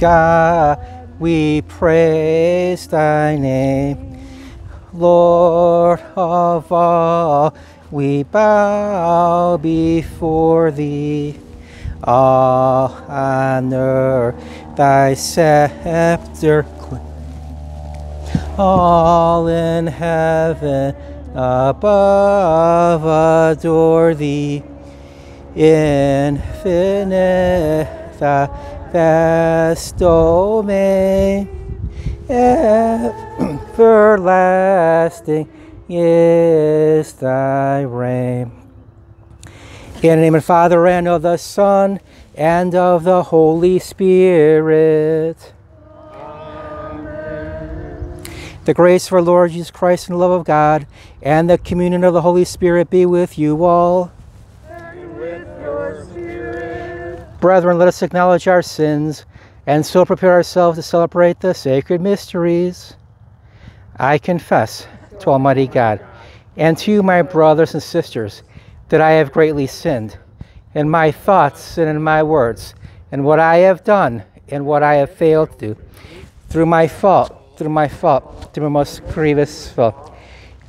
God, we praise thy name. Lord of all, we bow before thee. All honor thy scepter, all in heaven above adore thee. Infinite thy vast domain, everlasting is thy reign. In the name of the Father, and of the Son, and of the Holy Spirit. The grace of our Lord Jesus Christ and the love of God, and the communion of the Holy Spirit be with you all. Brethren, let us acknowledge our sins and so prepare ourselves to celebrate the sacred mysteries. I confess to Almighty God and to you, my brothers and sisters, that I have greatly sinned in my thoughts and in my words, and what I have done and what I have failed to do, through my fault, through my fault, through my most grievous fault.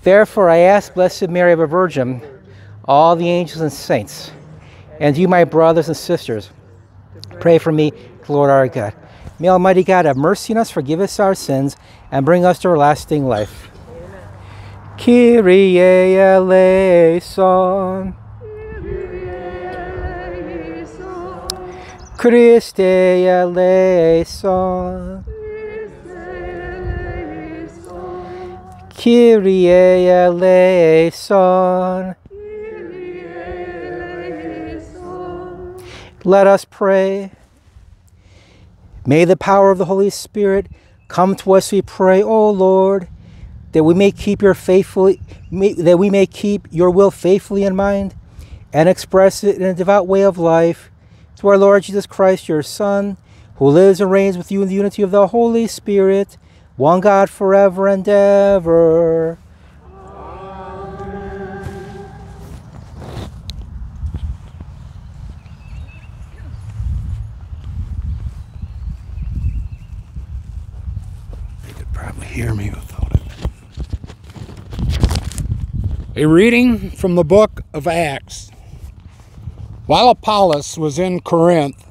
Therefore, I ask Blessed Mary, of a Virgin, all the angels and saints, and you, my brothers and sisters, Pray for me, Lord our God. May Almighty God have mercy on us, forgive us our sins, and bring us to everlasting life. Amen. Kyrie eleison. Christe eleison. Kyrie eleison. Let us pray. May the power of the Holy Spirit come to us, we pray, O Lord, that we may keep your faithfully that we may keep your will faithfully in mind and express it in a devout way of life to our Lord Jesus Christ, your Son, who lives and reigns with you in the unity of the Holy Spirit, one God forever and ever. A reading from the book of Acts. While Apollos was in Corinth,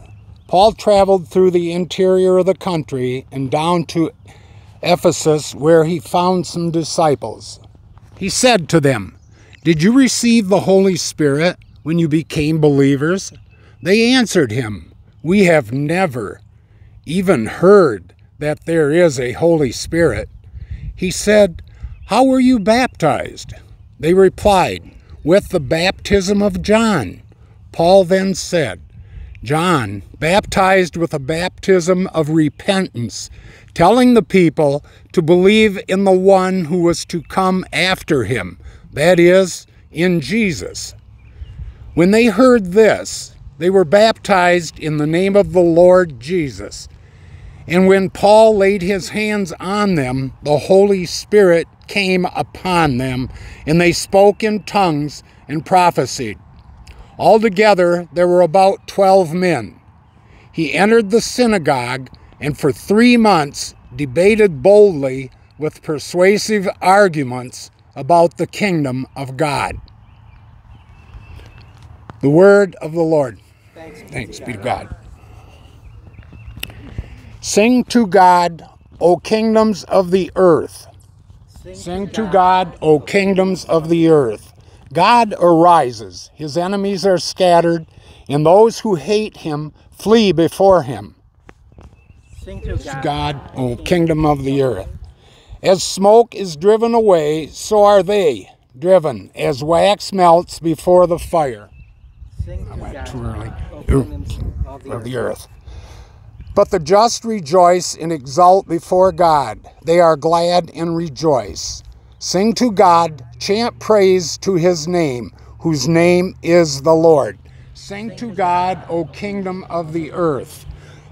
Paul traveled through the interior of the country and down to Ephesus, where he found some disciples. He said to them, Did you receive the Holy Spirit when you became believers? They answered him, We have never even heard that there is a Holy Spirit. He said, How were you baptized? They replied, With the baptism of John. Paul then said, John baptized with a baptism of repentance, telling the people to believe in the one who was to come after him, that is, in Jesus. When they heard this, they were baptized in the name of the Lord Jesus. And when Paul laid his hands on them, the Holy Spirit came upon them, and they spoke in tongues and prophesied. Altogether, there were about twelve men. He entered the synagogue and for three months debated boldly with persuasive arguments about the kingdom of God. The word of the Lord. Thanks, Thanks be to God. Sing to God, O kingdoms of the earth. Sing, to God, O kingdoms of the earth. God arises, his enemies are scattered, and those who hate him flee before him. Sing to God, God O kingdom of the earth. As smoke is driven away, so are they driven, as wax melts before the fire. Sing I went God, too early. Of the earth. But the just rejoice and exult before God. They are glad and rejoice. Sing to God, chant praise to his name, whose name is the Lord. Sing to God, O kingdom of the earth.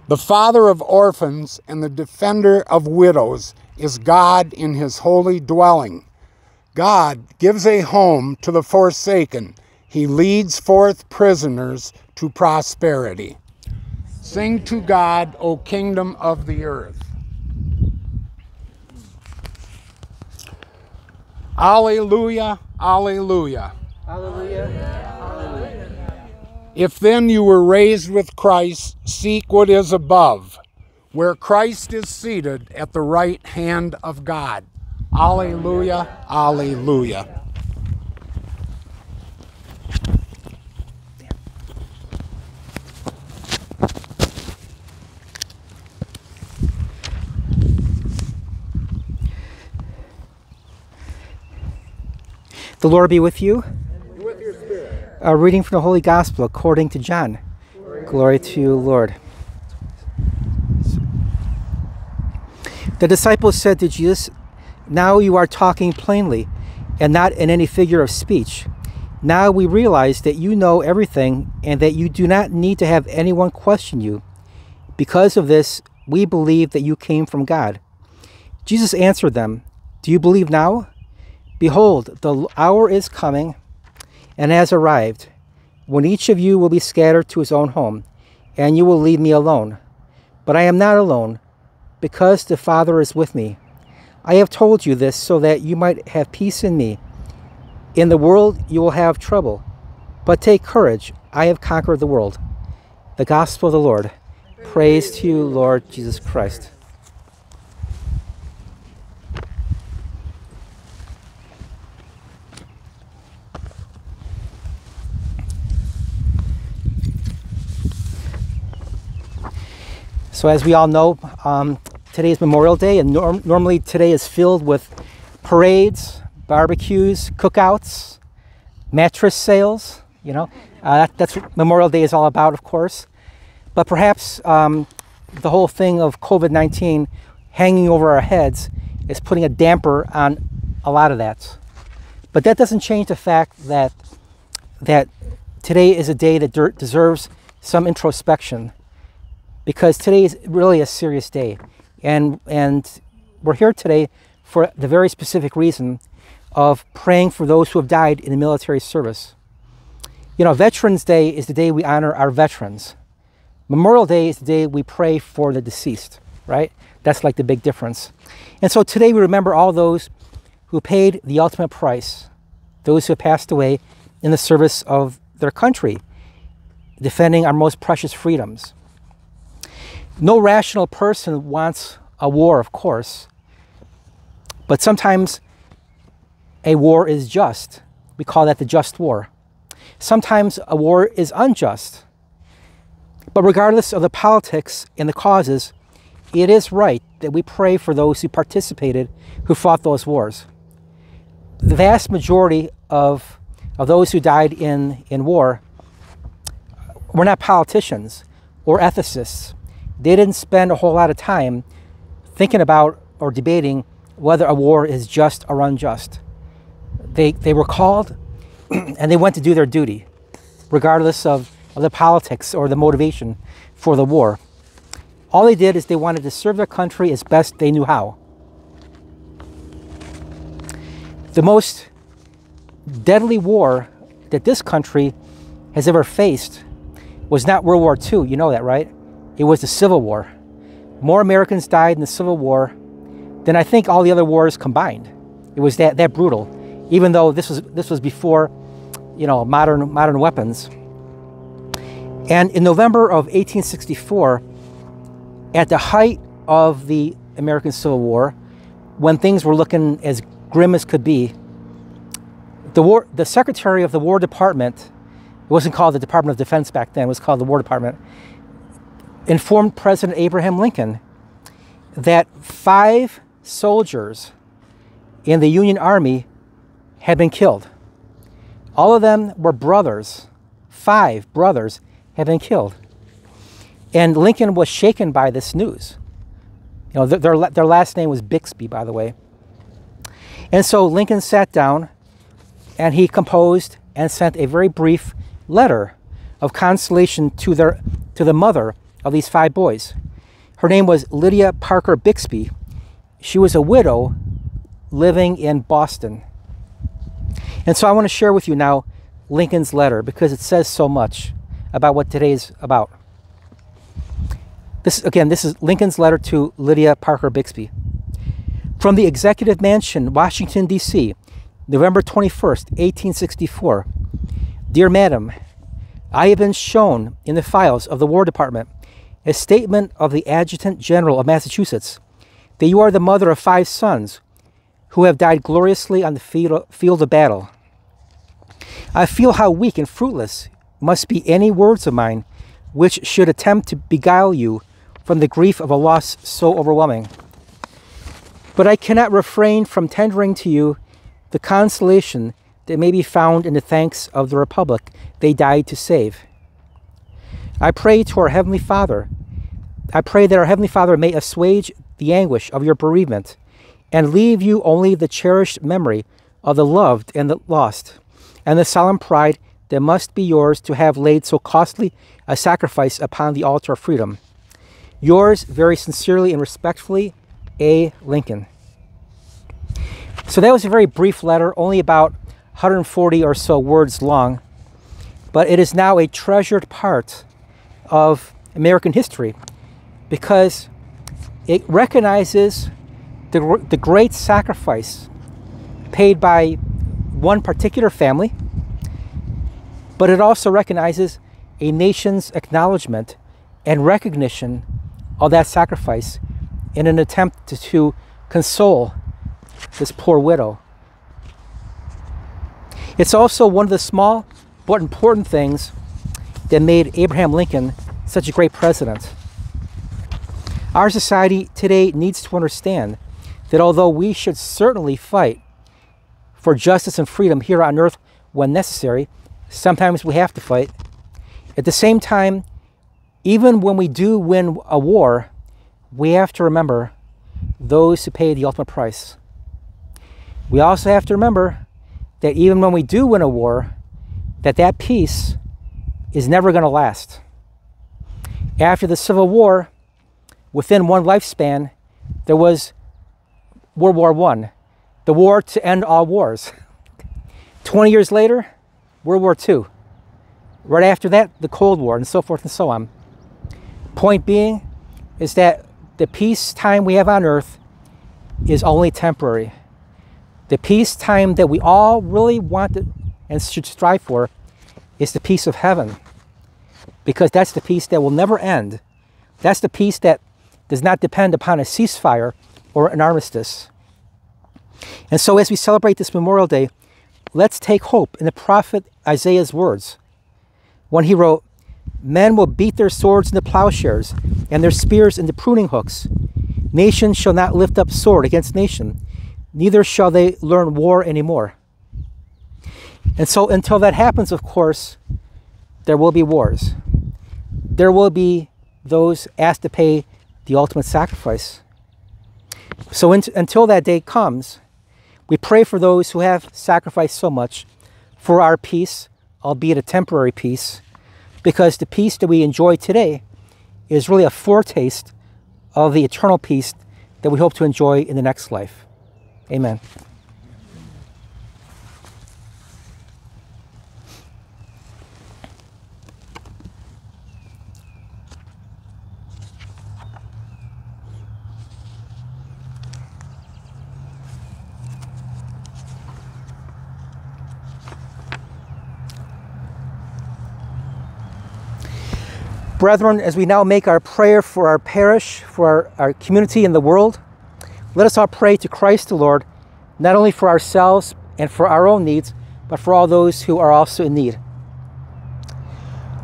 The father of orphans and the defender of widows is God in his holy dwelling. God gives a home to the forsaken. He leads forth prisoners to prosperity. Sing to God, O kingdom of the earth. Alleluia, alleluia. Alleluia. Alleluia. If then you were raised with Christ, seek what is above, where Christ is seated at the right hand of God. Alleluia, alleluia. The Lord be with you. And with your spirit. A reading from the Holy Gospel according to John. Glory to you, Lord. The disciples said to Jesus, Now you are talking plainly and not in any figure of speech. Now we realize that you know everything and that you do not need to have anyone question you. Because of this, we believe that you came from God. Jesus answered them, Do you believe now? Behold, the hour is coming and has arrived when each of you will be scattered to his own home, and you will leave me alone. But I am not alone, because the Father is with me. I have told you this so that you might have peace in me. In the world you will have trouble, but take courage, I have conquered the world. The Gospel of the Lord. Praise to you, Lord Jesus Christ. So, as we all know, um, today is Memorial Day, and norm- normally today is filled with parades, barbecues, cookouts, mattress sales. You know, uh, that, that's what Memorial Day is all about, of course. But perhaps um, the whole thing of COVID 19 hanging over our heads is putting a damper on a lot of that. But that doesn't change the fact that, that today is a day that deserves some introspection because today is really a serious day. And, and we're here today for the very specific reason of praying for those who have died in the military service. You know, Veterans Day is the day we honor our veterans. Memorial Day is the day we pray for the deceased, right? That's like the big difference. And so today we remember all those who paid the ultimate price, those who have passed away in the service of their country, defending our most precious freedoms. No rational person wants a war, of course, but sometimes a war is just. We call that the just war. Sometimes a war is unjust. But regardless of the politics and the causes, it is right that we pray for those who participated, who fought those wars. The vast majority of, of those who died in, in war were not politicians or ethicists. They didn't spend a whole lot of time thinking about or debating whether a war is just or unjust. They, they were called and they went to do their duty, regardless of, of the politics or the motivation for the war. All they did is they wanted to serve their country as best they knew how. The most deadly war that this country has ever faced was not World War II. You know that, right? It was the Civil War. More Americans died in the Civil War than I think all the other wars combined. It was that, that brutal, even though this was, this was before you know, modern, modern weapons. And in November of 1864, at the height of the American Civil War, when things were looking as grim as could be, the, war, the Secretary of the War Department, it wasn't called the Department of Defense back then, it was called the War Department, informed President Abraham Lincoln that five soldiers in the Union Army had been killed. All of them were brothers. Five brothers had been killed. And Lincoln was shaken by this news. You know, their, their last name was Bixby, by the way. And so Lincoln sat down and he composed and sent a very brief letter of consolation to, their, to the mother of these five boys. Her name was Lydia Parker Bixby. She was a widow living in Boston. And so I want to share with you now Lincoln's letter because it says so much about what today is about. This again, this is Lincoln's letter to Lydia Parker Bixby. From the Executive Mansion, Washington, D.C., November 21st, 1864. Dear Madam, I have been shown in the files of the War Department a statement of the Adjutant General of Massachusetts that you are the mother of five sons who have died gloriously on the field of battle. I feel how weak and fruitless must be any words of mine which should attempt to beguile you from the grief of a loss so overwhelming. But I cannot refrain from tendering to you the consolation that may be found in the thanks of the Republic they died to save. I pray to our Heavenly Father. I pray that our Heavenly Father may assuage the anguish of your bereavement and leave you only the cherished memory of the loved and the lost, and the solemn pride that must be yours to have laid so costly a sacrifice upon the altar of freedom. Yours very sincerely and respectfully, A. Lincoln. So that was a very brief letter, only about 140 or so words long, but it is now a treasured part of American history because it recognizes the, the great sacrifice paid by one particular family, but it also recognizes a nation's acknowledgement and recognition of that sacrifice in an attempt to, to console this poor widow. It's also one of the small but important things that made Abraham Lincoln such a great president. Our society today needs to understand that although we should certainly fight for justice and freedom here on earth when necessary, sometimes we have to fight. At the same time, even when we do win a war, we have to remember those who pay the ultimate price. We also have to remember that even when we do win a war, that that peace is never going to last. After the Civil War, within one lifespan, there was World War I, the war to end all wars. 20 years later, World War II. Right after that, the Cold War, and so forth and so on. Point being is that the peace time we have on earth is only temporary. The peace time that we all really want and should strive for is the peace of heaven. Because that's the peace that will never end. That's the peace that does not depend upon a ceasefire or an armistice. And so, as we celebrate this Memorial Day, let's take hope in the prophet Isaiah's words when he wrote, Men will beat their swords into plowshares and their spears into pruning hooks. Nation shall not lift up sword against nation, neither shall they learn war anymore. And so, until that happens, of course, there will be wars. There will be those asked to pay the ultimate sacrifice. So, in, until that day comes, we pray for those who have sacrificed so much for our peace, albeit a temporary peace, because the peace that we enjoy today is really a foretaste of the eternal peace that we hope to enjoy in the next life. Amen. Brethren, as we now make our prayer for our parish, for our, our community and the world, let us all pray to Christ the Lord, not only for ourselves and for our own needs, but for all those who are also in need.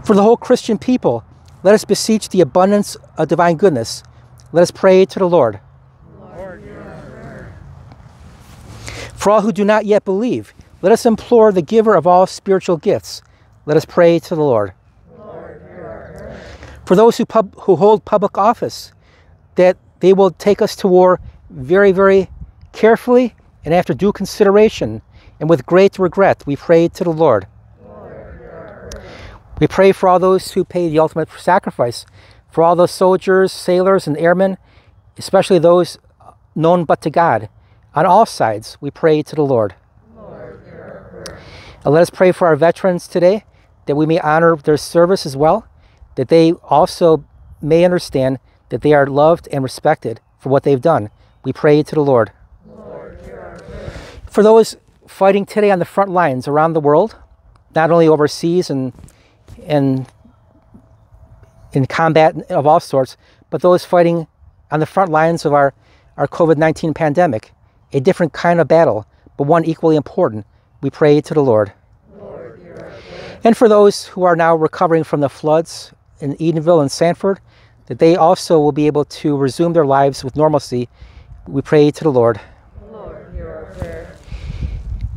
For the whole Christian people, let us beseech the abundance of divine goodness. Let us pray to the Lord. Lord for all who do not yet believe, let us implore the giver of all spiritual gifts. Let us pray to the Lord for those who, pub, who hold public office, that they will take us to war very, very carefully and after due consideration and with great regret. We pray to the Lord. We pray for all those who pay the ultimate sacrifice, for all those soldiers, sailors, and airmen, especially those known but to God. On all sides, we pray to the Lord. Lord let us pray for our veterans today, that we may honor their service as well that they also may understand that they are loved and respected for what they've done. We pray to the Lord. For those fighting today on the front lines around the world, not only overseas and and in combat of all sorts, but those fighting on the front lines of our, our COVID 19 pandemic, a different kind of battle, but one equally important. We pray to the Lord. Lord and for those who are now recovering from the floods in Edenville and Sanford, that they also will be able to resume their lives with normalcy. We pray to the Lord. Lord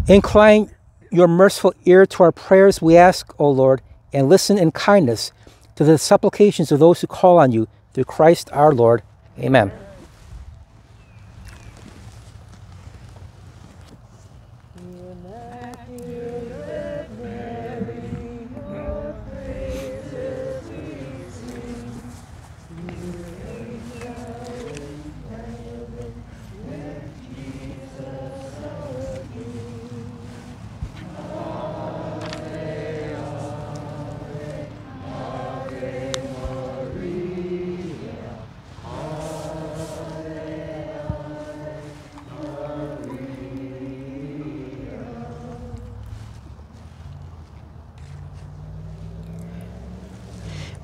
Incline your merciful ear to our prayers, we ask, O Lord, and listen in kindness to the supplications of those who call on you through Christ our Lord. Amen.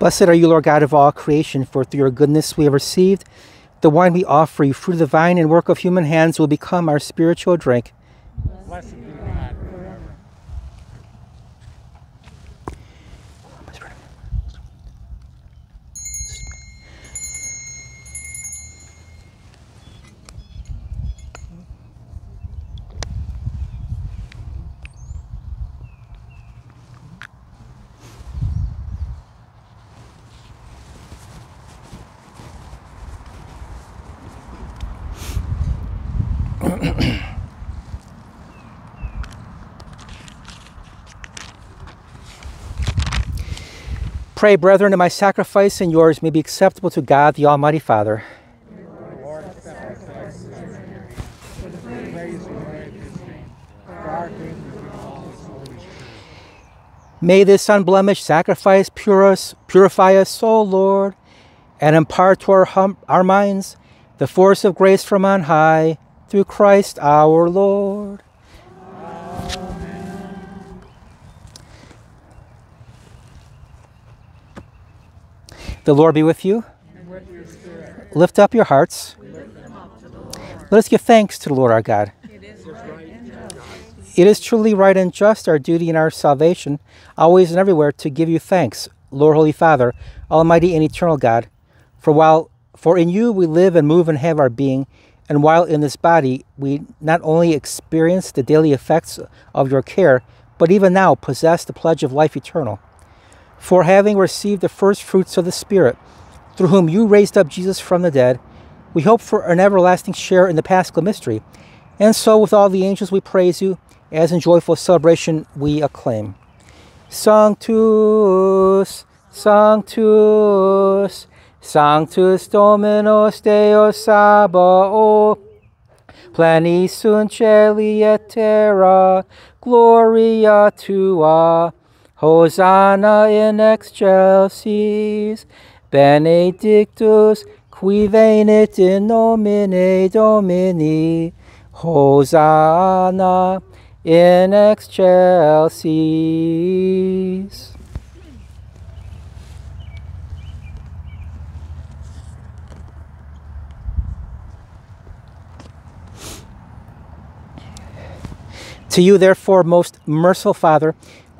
Blessed are you, Lord God of all creation, for through your goodness we have received the wine we offer you. Fruit of the vine and work of human hands will become our spiritual drink. Blessed Pray, brethren, that my sacrifice and yours may be acceptable to God, the Almighty Father. May this unblemished sacrifice purify us, O Lord, and impart to our, our minds the force of grace from on high, through Christ our Lord. The Lord be with you. With Lift up your hearts. Let us give thanks to the Lord our God. It is truly right and just, our duty and our salvation, always and everywhere, to give you thanks, Lord Holy Father, Almighty and eternal God. For while for in you we live and move and have our being, and while in this body we not only experience the daily effects of your care, but even now possess the pledge of life eternal. For having received the first fruits of the Spirit, through whom you raised up Jesus from the dead, we hope for an everlasting share in the Paschal mystery. And so, with all the angels, we praise you, as in joyful celebration we acclaim. Sanctus, Sanctus, Sanctus Dominus Deus Sabaoth, pleni sunt celi et terra, gloria tua, Hosanna in excelsis, benedictus qui venit in nomine Domini, Hosanna in excelsis. To you, therefore, most merciful Father,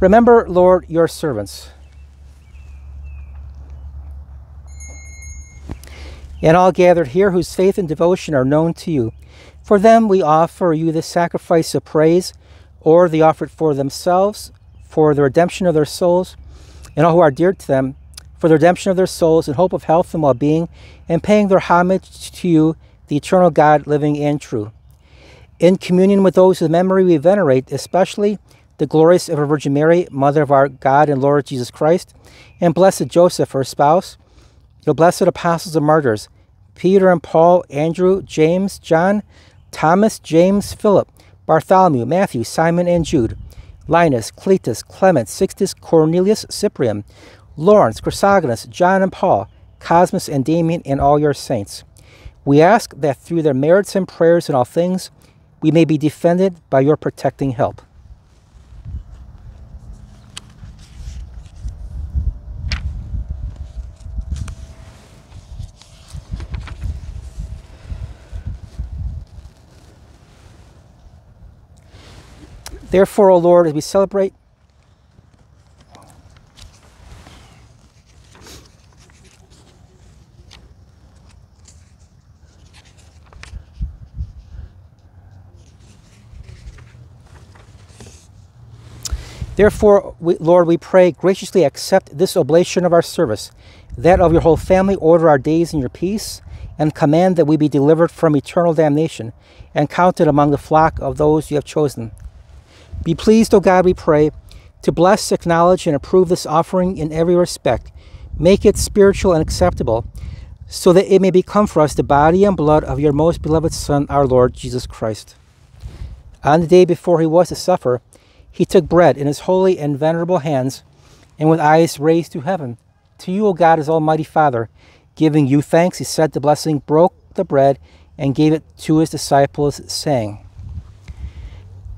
Remember, Lord, your servants. And all gathered here whose faith and devotion are known to you. For them we offer you the sacrifice of praise, or the offer it for themselves, for the redemption of their souls, and all who are dear to them, for the redemption of their souls, in hope of health and well being, and paying their homage to you, the eternal God, living and true. In communion with those whose memory we venerate, especially the glorious ever Virgin Mary, Mother of our God and Lord Jesus Christ, and blessed Joseph, her spouse, your blessed apostles and martyrs, Peter and Paul, Andrew, James, John, Thomas, James, Philip, Bartholomew, Matthew, Simon, and Jude, Linus, Cletus, Clement, Sixtus, Cornelius, Cyprian, Lawrence, Chrysogonus, John and Paul, Cosmas and Damian, and all your saints. We ask that through their merits and prayers in all things, we may be defended by your protecting help. Therefore, O Lord, as we celebrate Therefore, we, Lord, we pray, graciously accept this oblation of our service, that of your whole family, order our days in your peace, and command that we be delivered from eternal damnation, and counted among the flock of those you have chosen. Be pleased, O God, we pray, to bless, acknowledge, and approve this offering in every respect. Make it spiritual and acceptable, so that it may become for us the body and blood of your most beloved Son, our Lord Jesus Christ. On the day before he was to suffer, he took bread in his holy and venerable hands, and with eyes raised to heaven, to you, O God, as Almighty Father, giving you thanks, he said the blessing, broke the bread, and gave it to his disciples, saying,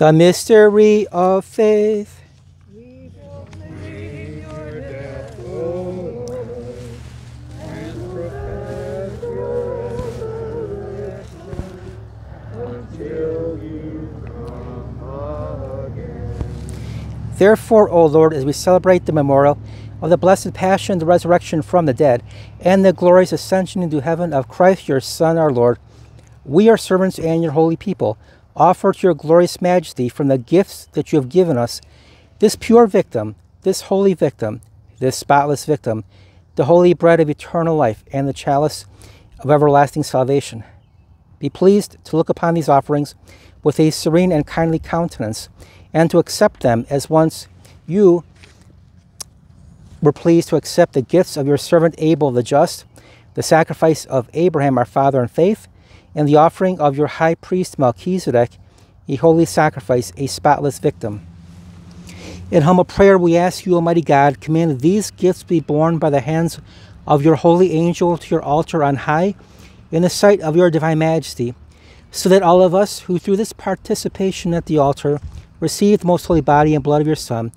The mystery of faith. Therefore, O Lord, as we celebrate the memorial of the blessed passion, the resurrection from the dead, and the glorious ascension into heaven of Christ your Son, our Lord, we are servants and your holy people offer to your glorious majesty from the gifts that you have given us this pure victim, this holy victim, this spotless victim, the holy bread of eternal life, and the chalice of everlasting salvation. Be pleased to look upon these offerings with a serene and kindly countenance, and to accept them as once you were pleased to accept the gifts of your servant Abel the just, the sacrifice of Abraham our father in faith, and the offering of your high priest Melchizedek, a holy sacrifice, a spotless victim. In humble prayer, we ask you, Almighty God, command these gifts be borne by the hands of your holy angel to your altar on high, in the sight of your divine majesty, so that all of us who through this participation at the altar receive the most holy body and blood of your Son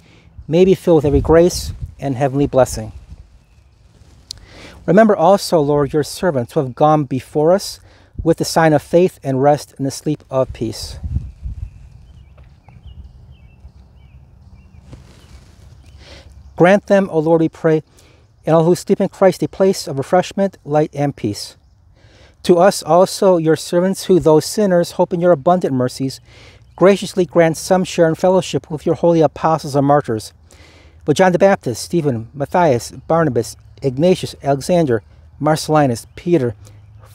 may be filled with every grace and heavenly blessing. Remember also, Lord, your servants who have gone before us with the sign of faith and rest in the sleep of peace. Grant them, O Lord, we pray, and all who sleep in Christ a place of refreshment, light, and peace. To us also, your servants, who, though sinners, hope in your abundant mercies, graciously grant some share in fellowship with your holy apostles and martyrs. With John the Baptist, Stephen, Matthias, Barnabas, Ignatius, Alexander, Marcellinus, Peter,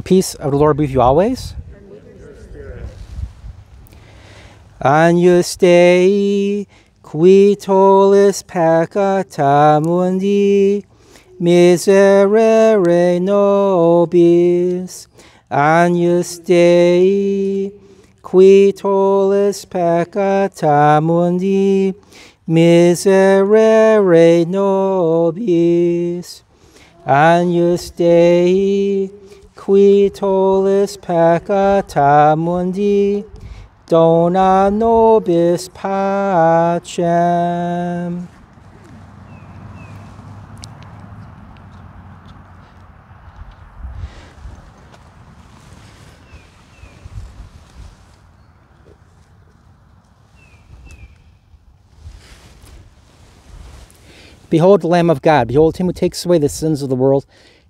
The peace of the Lord be with you always. Agnus Dei, qui tollis peccata mundi, miserere nobis. Agnus Dei, qui tollis peccata mundi, miserere nobis. Agnus Dei, qui tollis peccata mundi, dona nobis pacem. Behold the Lamb of God. Behold him who takes away the sins of the world.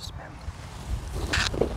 Smell.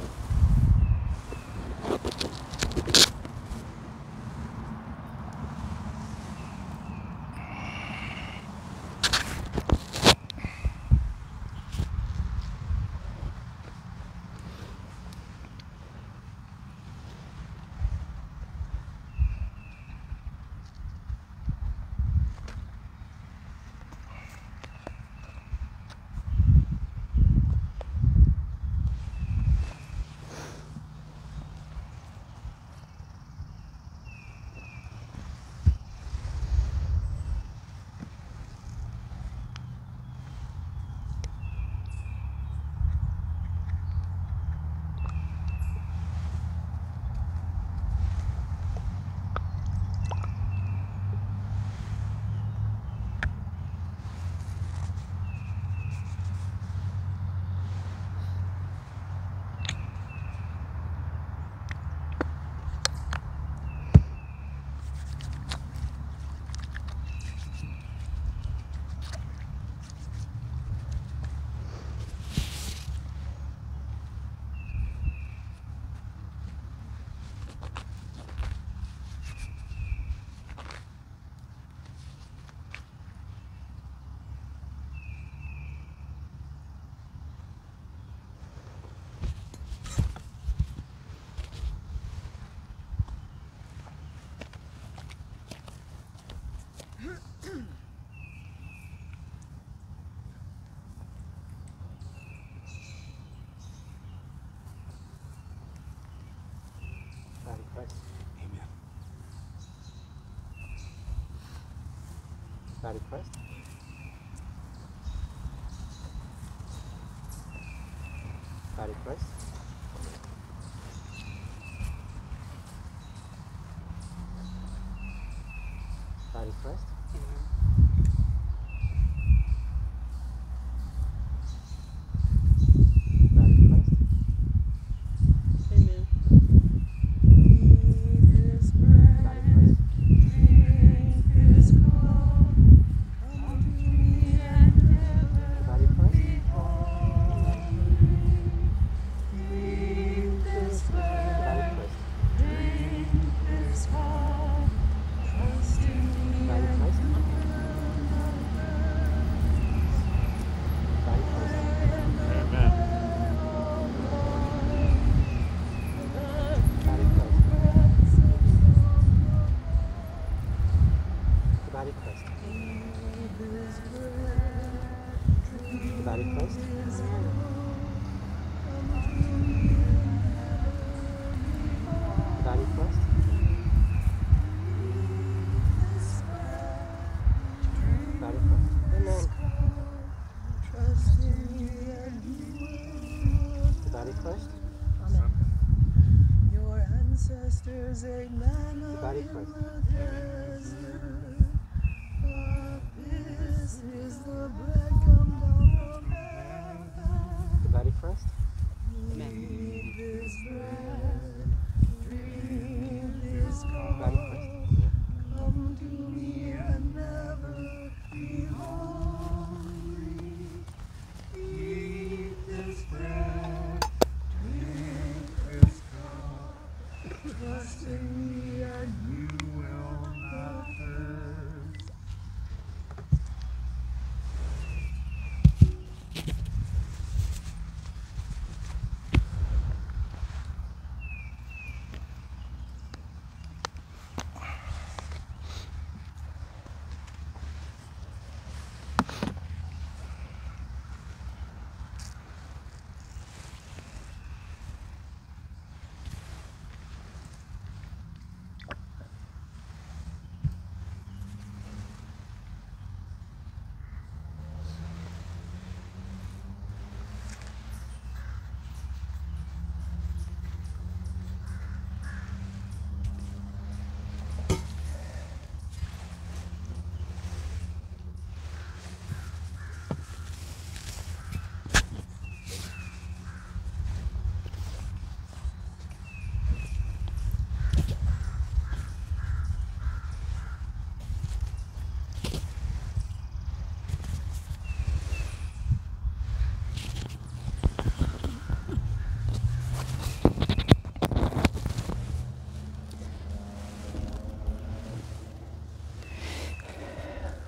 request. By request. By request.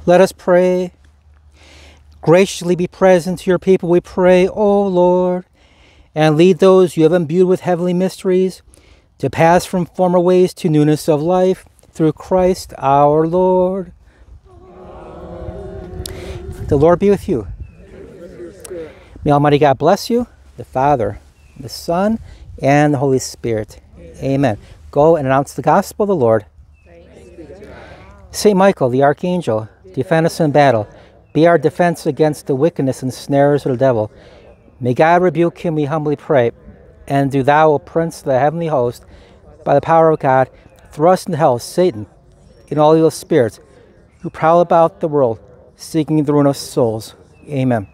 Let us pray. Graciously be present to your people, we pray, O Lord, and lead those you have imbued with heavenly mysteries to pass from former ways to newness of life through Christ our Lord. The Lord be with you. May Almighty God bless you, the Father, the Son, and the Holy Spirit. Amen. Go and announce the gospel of the Lord. Saint Michael, the archangel, defend us in battle. Be our defense against the wickedness and snares of the devil. May God rebuke him, we humbly pray. And do thou, O Prince of the heavenly host, by the power of God, thrust into hell Satan and all evil spirits who prowl about the world, seeking the ruin of souls. Amen.